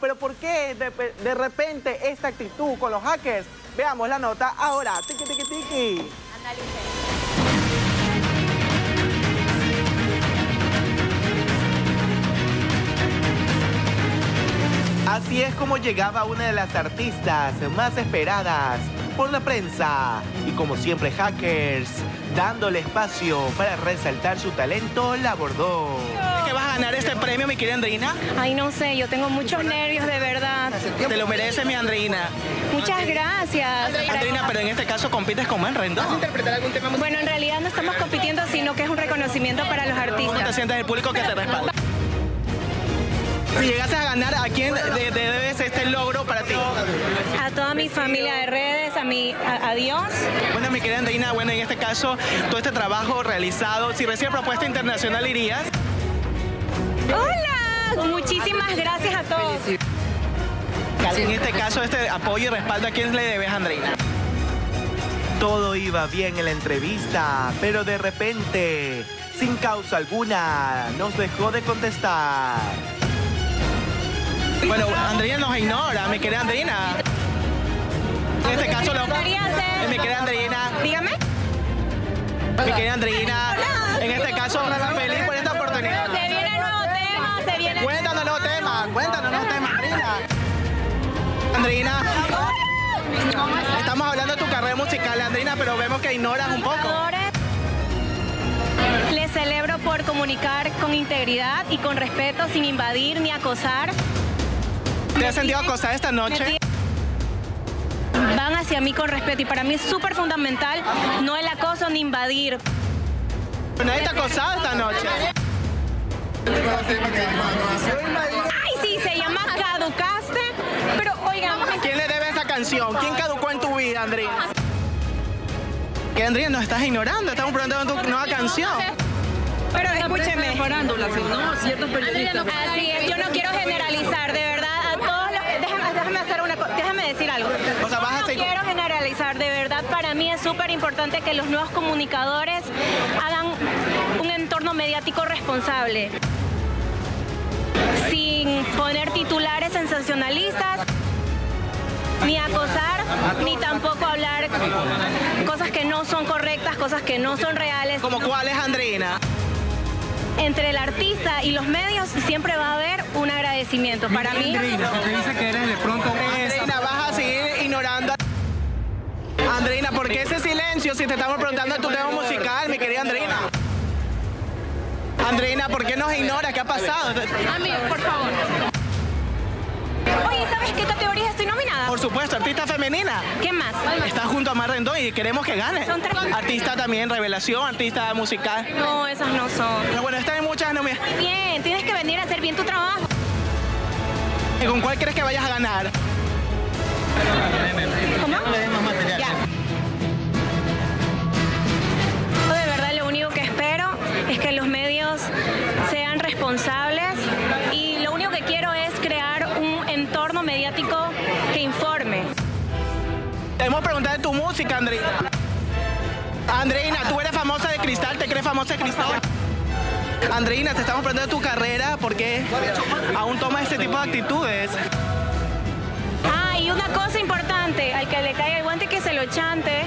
Pero ¿por qué de, de repente esta actitud con los hackers? Veamos la nota ahora. Tiki, tiki, tiki. Así es como llegaba una de las artistas más esperadas por la prensa. Y como siempre, hackers, dándole espacio para resaltar su talento, la abordó. ¿Que vas a ganar este premio, mi querida Andreina? Ay, no sé, yo tengo muchos nervios, de verdad. Te lo merece, mi Andreina. Muchas gracias. Andreina, pero en este caso compites con Man Rendón. Bueno, en realidad no estamos compitiendo, sino que es un reconocimiento para los ¿Cómo te artistas. sientes el público que te respalda? Si llegases a ganar, ¿a quién le debes este logro para ti? A toda mi familia de redes, a mi, a, a Dios. Bueno, mi querida Andreina, bueno, en este caso, todo este trabajo realizado, si recibe propuesta internacional, irías. ¡Hola! Muchísimas gracias a todos. En este caso, este apoyo y respaldo, ¿a quién le debes, Andreina? Todo iba bien en la entrevista, pero de repente, sin causa alguna, nos dejó de contestar. Bueno, Andreina nos ignora, mi querida Andreina. En este caso, lo... gustaría hacer- mi querida Andreina, Dígame. mi querida Andreina, cuéntanos Andreina. Andreina, estamos hablando de tu carrera musical, Andreina, pero vemos que ignoras un poco. Les celebro por comunicar con integridad y con respeto, sin invadir ni acosar. ¿Te has sentido acosada esta noche? Van hacia mí con respeto y para mí es súper fundamental no el acoso ni invadir. Nadie ha acosado esta noche. ¿Quién caducó en tu vida, Andreina? ¿Qué, Andreina? Nos estás ignorando. Estamos preguntando tu nueva canción. pero escúcheme. ¿no? Ciertos periodistas. Así es, yo no quiero generalizar, de verdad, a todos los... Déjame, déjame hacer una cosa, déjame decir algo. O sea, vas a no seguir- quiero generalizar, de verdad, para mí es súper importante que los nuevos comunicadores hagan un entorno mediático responsable. Sin poner titulares sensacionalistas, ni acosar, ni tampoco hablar cosas que no son correctas, cosas que no son reales. ¿Como cuál es, Andreina? Entre el artista y los medios siempre va a haber un agradecimiento. Para mí, Andreina, vas a seguir ignorando. a- Andreina, ¿por qué ese silencio si te estamos preguntando tu tema musical, mi querida Andreina? Andreina, ¿por qué nos ignoras? ¿Qué ha pasado? Amigo, por favor. Oye, ¿sabes qué categoría estoy nominada? Por supuesto, artista femenina. ¿Qué más? Está junto a Mar Rendón y queremos que gane. Son tres. Artista también, revelación, artista musical. No, esas no son. Pero bueno, están en muchas nominaciones. Bien, tienes que venir a hacer bien tu trabajo. ¿Con cuál crees que vayas a ganar? ¿Cómo? Ya. Yo De verdad, lo único que espero es que los medios sean responsables Te hemos preguntado de tu música, Andreina. Andreina, tú eres famosa de cristal, ¿te crees famosa de cristal? Andreina, te estamos preguntando de tu carrera, ¿por qué aún tomas este tipo de actitudes? Ah, y una cosa importante, al que le caiga el guante que se lo chante.